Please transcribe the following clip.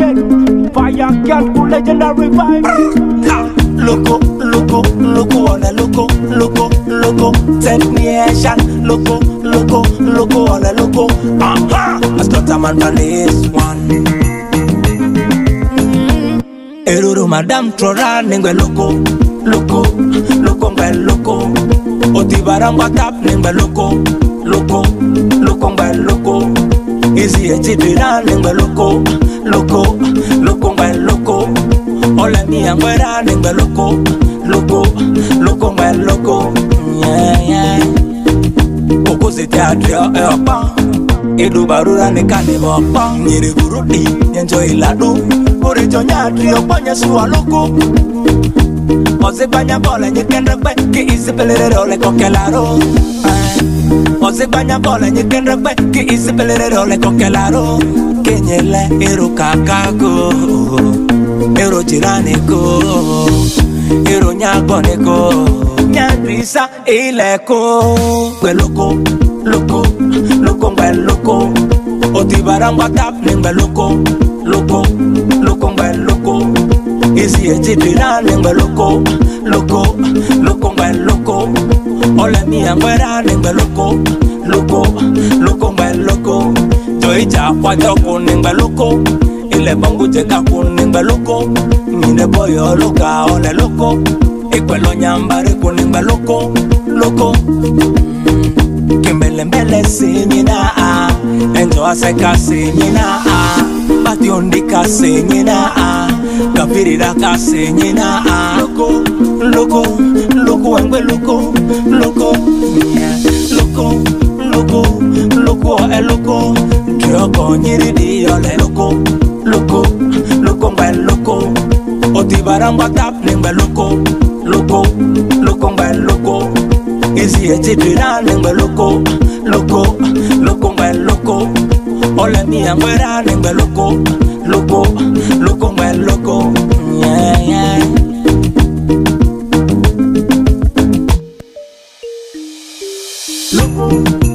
backyard cool legendary vibe. Loco, loco, loco on a loco, loco, loco, take me action, loco, loco, loco on a loco. Uh-huh. I start a man from this one. Eruru madam trora ningwe loco, loco, loco ngwe loco. Otibarangwa tap ningwe loco, loco, loco ngwe loco. désir etidira lengba loko loko loko ngwa loko. Olani yango era lengba loko loko loko ngwa loko. Okozete adria eopa edubarura nikanemopa nyiriburudi nyenjo iladu. Orejo nyadriokpa nyesuwa loko. Ozigbanya bole nyikendekpe ki isipelere ole kokelaro osigwanya bola nyithindo gwe ki isipiliriro lekokelaro kinyile iru kakako iru jiraniko iru nyagboniko nyagbisa ileko gweloko loko loko ngwe loko. Otibarangwa tapni ngwe loko loko loko ngwe loko. Isietipirani ngwe loko loko loko ngwe loko. Ole mi angwera ningwe loko, loko, loko ngwe loko Joija kwa joko ningwe loko Ile bongu jeka kuningwe loko Mine boyo loka ole loko Ikwelo nyambari kuningwe loko, loko Kimbele mbele sinyina ah. Enjo aseka sinyina ah. Bati ondika sinyina ah. Kapirira ka sinyina ah. Loko, loko, loko loko, loko Drioko nyiri di yole loko, loko, loko ngwe loko. Otibara Otibarangwa tap ni ningwe loko, loko, loko ngwe loko. Izi eti Easy ni ningwe loko, loko, loko ngwe loko. Ole mi angwera ningwe loko, loko, loko ngwe loko. Yeah, yeah. Loco,